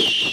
you.